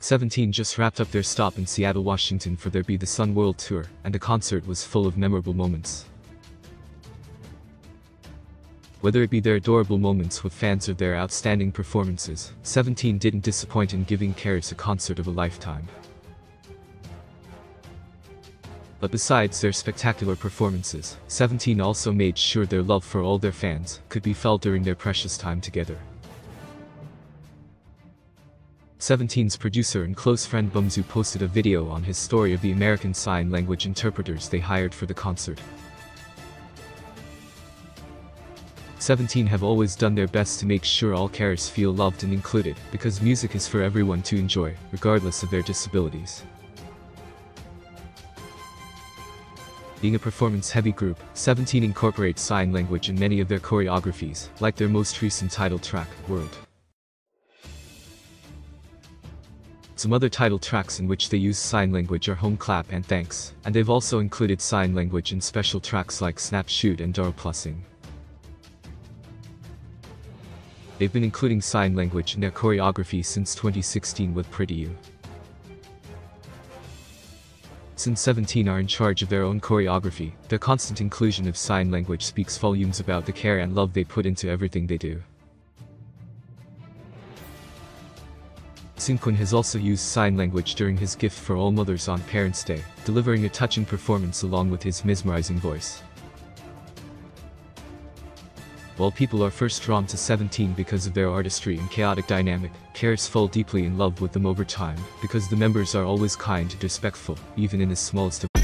Seventeen just wrapped up their stop in Seattle, Washington for their Be the Sun World Tour, and the concert was full of memorable moments. Whether it be their adorable moments with fans or their outstanding performances, Seventeen didn't disappoint in giving CARATs a concert of a lifetime. But besides their spectacular performances, Seventeen also made sure their love for all their fans could be felt during their precious time together. Seventeen's producer and close friend Bumzu posted a video on his story of the American Sign Language interpreters they hired for the concert. Seventeen have always done their best to make sure all CARATs feel loved and included, because music is for everyone to enjoy, regardless of their disabilities. Being a performance-heavy group, Seventeen incorporates sign language in many of their choreographies, like their most recent title track, World. Some other title tracks in which they use sign language are Home Clap and Thanks, and they've also included sign language in special tracks like Snap Shoot and Daro Plussing. They've been including sign language in their choreography since 2016 with Pretty U. Since 17 are in charge of their own choreography, their constant inclusion of sign language speaks volumes about the care and love they put into everything they do. Seungkwan has also used sign language during his gift for all mothers on Parents' Day, delivering a touching performance along with his mesmerizing voice. While people are first drawn to 17 because of their artistry and chaotic dynamic, CARATs fall deeply in love with them over time, because the members are always kind and respectful, even in the smallest of